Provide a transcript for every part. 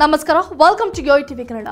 ನಮಸ್ಕಾರ welcome to yoyo TV Kannada.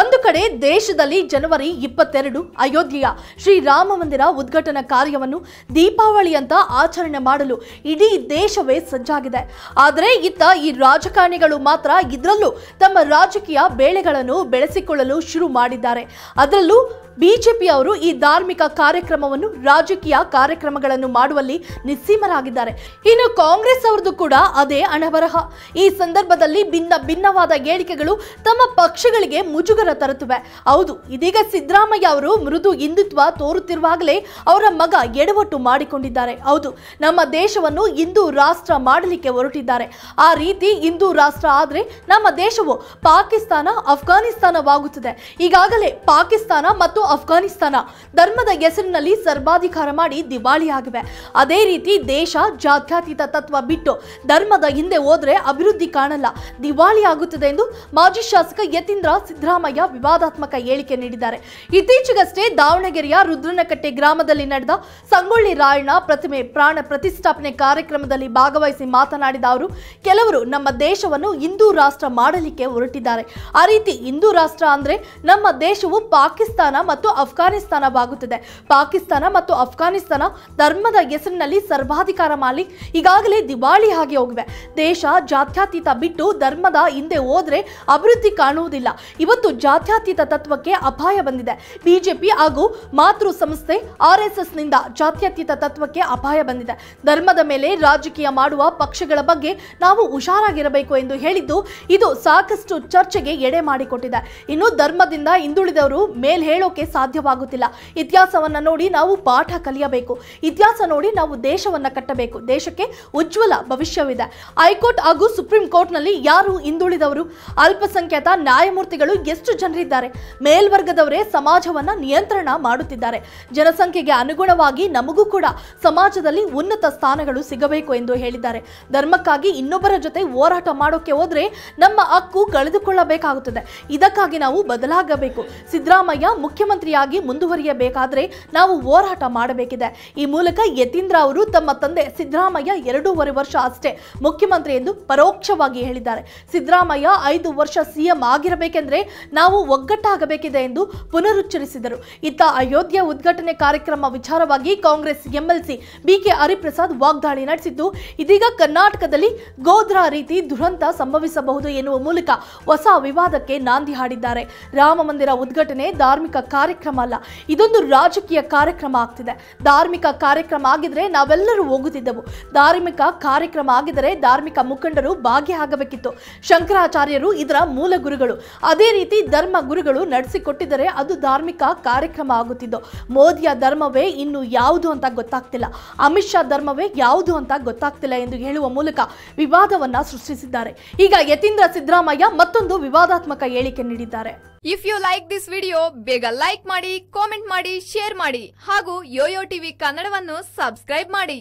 ಒಂದು ಕಡೆ ದೇಶದಲ್ಲಿ ಜನವರಿ ಇಪ್ಪತ್ತೆರಡು ಅಯೋಧ್ಯೆಯ ಶ್ರೀರಾಮ ಮಂದಿರ ಉದ್ಘಾಟನಾ ಕಾರ್ಯವನ್ನು ದೀಪಾವಳಿ ಅಂತ ಆಚರಣೆ ಮಾಡಲು ಇಡೀ ದೇಶವೇ ಸಜ್ಜಾಗಿದೆ. ಆದರೆ ಇತ್ತ ಈ ರಾಜಕಾರಣಿಗಳು ಮಾತ್ರ ಇದರಲ್ಲೂ ತಮ್ಮ ರಾಜಕೀಯ ಬೇಳೆಗಳನ್ನು ಬೆಳೆಸಿಕೊಳ್ಳಲು ಶುರು ಮಾಡಿದ್ದಾರೆ. ಅದರಲ್ಲೂ ಬಿಜೆಪಿ ಅವರು ಈ ಧಾರ್ಮಿಕ ಕಾರ್ಯಕ್ರಮವನ್ನು ರಾಜಕೀಯ ಕಾರ್ಯಕ್ರಮಗಳನ್ನು ಮಾಡುವಲ್ಲಿ ನಿಸ್ಸೀಮರಾಗಿದ್ದಾರೆ. ಇನ್ನು ಕಾಂಗ್ರೆಸ್ ಅವರದು ಕೂಡ ಅದೇ ಅಣಬರಹ ಈ ಸಂದರ್ಭದಲ್ಲಿ ಭಿನ್ನ ಭಿನ್ನವಾದ ಹೇಳಿಕೆಗಳು ತಮ್ಮ ಪಕ್ಷಗಳಿಗೆ ಮುಜುಗರ ತರುತ್ತವೆ. ಹೌದು, ಇದೀಗ ಸಿದ್ದರಾಮಯ್ಯ ಅವರು ಮೃದು ಹಿಂದುತ್ವ ತೋರುತ್ತಿರುವಾಗಲೇ ಅವರ ಮಗ ಎಡವಟ್ಟು ಮಾಡಿಕೊಂಡಿದ್ದಾರೆ. ಹೌದು, ನಮ್ಮ ದೇಶವನ್ನು ಹಿಂದೂ ರಾಷ್ಟ್ರ ಮಾಡಲಿಕ್ಕೆ ಹೊರಟಿದ್ದಾರೆ. ಆ ರೀತಿ ಹಿಂದೂ ರಾಷ್ಟ್ರ ಆದರೆ ನಮ್ಮ ದೇಶವು ಪಾಕಿಸ್ತಾನ, ಅಫ್ಘಾನಿಸ್ತಾನವಾಗುತ್ತದೆ. ಈಗಾಗಲೇ ಪಾಕಿಸ್ತಾನ ಮತ್ತು ಅಫ್ಘಾನಿಸ್ತಾನ ಧರ್ಮದ ಹೆಸರಿನಲ್ಲಿ ಸರ್ವಾಧಿಕಾರ ಮಾಡಿ ದಿವಾಳಿಯಾಗಿವೆ. ಅದೇ ರೀತಿ ದೇಶ ಜಾತ್ಯಾತೀತ ತತ್ವ ಬಿಟ್ಟು ಧರ್ಮದ ಹಿಂದೆ ಹೋದ್ರೆ ಅಭಿವೃದ್ಧಿ ಕಾಣಲ್ಲ. ದಿವಾಳಿ ಆಗುತ್ತದೆ ಎಂದು ಮಾಜಿ ಶಾಸಕ ಯತೀಂದ್ರ ಸಿದ್ದರಾಮಯ್ಯ ವಿವಾದಾತ್ಮಕ ಹೇಳಿಕೆ ನೀಡಿದ್ದಾರೆ. ಇತ್ತೀಚೆಗಷ್ಟೇ ದಾವಣಗೆರೆಯ ರುದ್ರನಕಟ್ಟೆ ಗ್ರಾಮದಲ್ಲಿ ನಡೆದ ಸಂಗೊಳ್ಳಿ ರಾಯಣ್ಣ ಪ್ರತಿಮೆ ಪ್ರಾಣ ಪ್ರತಿಷ್ಠಾಪನೆ ಕಾರ್ಯಕ್ರಮದಲ್ಲಿ ಭಾಗವಹಿಸಿ ಮಾತನಾಡಿದ ಅವರು, ಕೆಲವರು ನಮ್ಮ ದೇಶವನ್ನು ಹಿಂದೂ ರಾಷ್ಟ್ರ ಮಾಡಲಿಕ್ಕೆ ಹೊರಟಿದ್ದಾರೆ. ಆ ರೀತಿ ಹಿಂದೂ ರಾಷ್ಟ್ರ ಅಂದ್ರೆ ನಮ್ಮ ದೇಶವು ಪಾಕಿಸ್ತಾನ ಅಫ್ಘಾನಿಸ್ತಾನವಾಗುತ್ತದೆ ಪಾಕಿಸ್ತಾನ ಮತ್ತು ಅಫ್ಘಾನಿಸ್ತಾನ ಧರ್ಮದ ಹೆಸರಿನಲ್ಲಿ ಸರ್ವಾಧಿಕಾರ ಮಾಲಿ ಈಗಾಗಲೇ ದಿವಾಳಿ ಆಗಿ ಹೋಗಿವೆ. ದೇಶ ಜಾತ್ಯಾತೀತ ಬಿಟ್ಟು ಧರ್ಮದ ಹಿಂದೆ ಹೋದ್ರೆ ಅಭಿವೃದ್ಧಿ ಕಾಣುವುದಿಲ್ಲ. ಇವತ್ತು ಜಾತ್ಯಾತೀತ ತತ್ವಕ್ಕೆ ಅಪಾಯ ಬಂದಿದೆ. ಬಿಜೆಪಿ ಹಾಗೂ ಮಾತೃ ಸಂಸ್ಥೆ ಆರ್ ಎಸ್ ಎಸ್ನಿಂದ ಜಾತ್ಯತೀತ ತತ್ವಕ್ಕೆ ಅಪಾಯ ಬಂದಿದೆ. ಧರ್ಮದ ಮೇಲೆ ರಾಜಕೀಯ ಮಾಡುವ ಪಕ್ಷಗಳ ಬಗ್ಗೆ ನಾವು ಹುಷಾರಾಗಿರಬೇಕು ಎಂದು ಹೇಳಿದ್ದು, ಇದು ಸಾಕಷ್ಟು ಚರ್ಚೆಗೆ ಎಡೆ ಮಾಡಿಕೊಟ್ಟಿದೆ. ಇನ್ನು ಧರ್ಮದಿಂದ ಹಿಂದುಳಿದವರು ಮೇಲ್ ಹೇಳೋಕೆ ಸಾಧ್ಯವಾಗುತ್ತಿಲ್ಲ. ಇತಿಹಾಸವನ್ನ ನೋಡಿ ನಾವು ಪಾಠ ಕಲಿಯಬೇಕು. ಇತಿಹಾಸ ನೋಡಿ ನಾವು ದೇಶವನ್ನ ಕಟ್ಟಬೇಕು. ದೇಶಕ್ಕೆ ಉಜ್ವಲ ಭವಿಷ್ಯವಿದೆ. ಹೈಕೋರ್ಟ್ ಹಾಗೂ ಸುಪ್ರೀಂ ಕೋರ್ಟ್ನಲ್ಲಿ ಯಾರು ಹಿಂದುಳಿದವರು? ಅಲ್ಪಸಂಖ್ಯಾತ ನ್ಯಾಯಮೂರ್ತಿಗಳು ಎಷ್ಟು ಜನರಿದ್ದಾರೆ? ಮೇಲ್ವರ್ಗದವರೇ ಸಮಾಜವನ್ನ ನಿಯಂತ್ರಣ ಮಾಡುತ್ತಿದ್ದಾರೆ. ಜನಸಂಖ್ಯೆಗೆ ಅನುಗುಣವಾಗಿ ನಮಗೂ ಕೂಡ ಸಮಾಜದಲ್ಲಿ ಉನ್ನತ ಸ್ಥಾನಗಳು ಸಿಗಬೇಕು ಎಂದು ಹೇಳಿದ್ದಾರೆ. ಧರ್ಮಕ್ಕಾಗಿ ಇನ್ನೊಬ್ಬರ ಜೊತೆ ಹೋರಾಟ ಮಾಡೋಕೆ ಹೋದರೆ ನಮ್ಮ ಹಕ್ಕು ಕಳೆದುಕೊಳ್ಳಬೇಕಾಗುತ್ತದೆ. ಇದಕ್ಕಾಗಿ ನಾವು ಬದಲಾಗಬೇಕು. ಸಿದ್ದರಾಮಯ್ಯ ಮುಖ್ಯಮಂತ್ರಿಯಾಗಿ ಮುಂದುವರಿಯಬೇಕಾದರೆ ನಾವು ಹೋರಾಟ ಮಾಡಬೇಕಿದೆ. ಈ ಮೂಲಕ ಯತೀಂದ್ರ ಅವರು ತಮ್ಮ ತಂದೆ ಸಿದ್ದರಾಮಯ್ಯ ಎರಡೂವರೆ ವರ್ಷ ಅಷ್ಟೇ ಮುಖ್ಯಮಂತ್ರಿ ಎಂದು ಪರೋಕ್ಷವಾಗಿ ಹೇಳಿದ್ದಾರೆ. ಸಿದ್ದರಾಮಯ್ಯ ಐದು ವರ್ಷ ಸಿಎಂ ಆಗಿರಬೇಕೆಂದ್ರೆ ನಾವು ಒಗ್ಗಟ್ಟಾಗಬೇಕಿದೆ ಎಂದು ಪುನರುಚ್ಚರಿಸಿದರು. ಇತ್ತ ಅಯೋಧ್ಯೆ ಉದ್ಘಾಟನೆ ಕಾರ್ಯಕ್ರಮ ವಿಚಾರವಾಗಿ ಕಾಂಗ್ರೆಸ್ ಎಂಎಲ್ಸಿ ಬಿಕೆ ಹರಿಪ್ರಸಾದ್ ವಾಗ್ದಾಳಿ ನಡೆಸಿದ್ದು, ಇದೀಗ ಕರ್ನಾಟಕದಲ್ಲಿ ಗೋಧ್ರಾ ರೀತಿ ದುರಂತ ಸಂಭವಿಸಬಹುದು ಎನ್ನುವ ಮೂಲಕ ಹೊಸ ವಿವಾದಕ್ಕೆ ನಾಂದಿ ಹಾಡಿದ್ದಾರೆ. ರಾಮ ಮಂದಿರ ಉದ್ಘಾಟನೆ ಧಾರ್ಮಿಕ ಕಾರ್ಯಕ್ರಮ ಅಲ್ಲ, ಇದೊಂದು ರಾಜಕೀಯ ಕಾರ್ಯಕ್ರಮ ಆಗ್ತಿದೆ. ಧಾರ್ಮಿಕ ಕಾರ್ಯಕ್ರಮ ಆಗಿದ್ರೆ ನಾವೆಲ್ಲರೂ ಹೋಗುತ್ತಿದ್ದೆವು. ಧಾರ್ಮಿಕ ಕಾರ್ಯಕ್ರಮ ಆಗಿದರೆ ಧಾರ್ಮಿಕ ಮುಖಂಡರು ಭಾಗಿಯಾಗಬೇಕಿತ್ತು. ಶಂಕರಾಚಾರ್ಯರು ಇದರ ಮೂಲ ಗುರುಗಳು. ಅದೇ ರೀತಿ ಧರ್ಮ ಗುರುಗಳು ನಡೆಸಿಕೊಟ್ಟಿದ್ದರೆ ಅದು ಧಾರ್ಮಿಕ ಕಾರ್ಯಕ್ರಮ ಆಗುತ್ತಿದ್ದು. ಮೋದಿಯ ಧರ್ಮವೇ ಇನ್ನು ಯಾವುದು ಅಂತ ಗೊತ್ತಾಗ್ತಿಲ್ಲ. ಅಮಿತ್ ಶಾ ಧರ್ಮವೇ ಯಾವುದು ಅಂತ ಗೊತ್ತಾಗ್ತಿಲ್ಲ ಎಂದು ಹೇಳುವ ಮೂಲಕ ವಿವಾದವನ್ನ ಸೃಷ್ಟಿಸಿದ್ದಾರೆ. ಈಗ ಯತೀಂದ್ರ ಸಿದ್ದರಾಮಯ್ಯ ಮತ್ತೊಂದು ವಿವಾದಾತ್ಮಕ ಹೇಳಿಕೆ ನೀಡಿದ್ದಾರೆ. If you like this video ಬೇಗ ಲೈಕ್ ಮಾಡಿ ಕಾಮೆಂಟ್ ಮಾಡಿ ಶೇರ್ ಮಾಡಿ ಹಾಗೂ ಯೋಯೋ ಟಿವಿ ಕನ್ನಡವನ್ನು ಸಬ್ಸ್ಕ್ರೈಬ್ ಮಾಡಿ.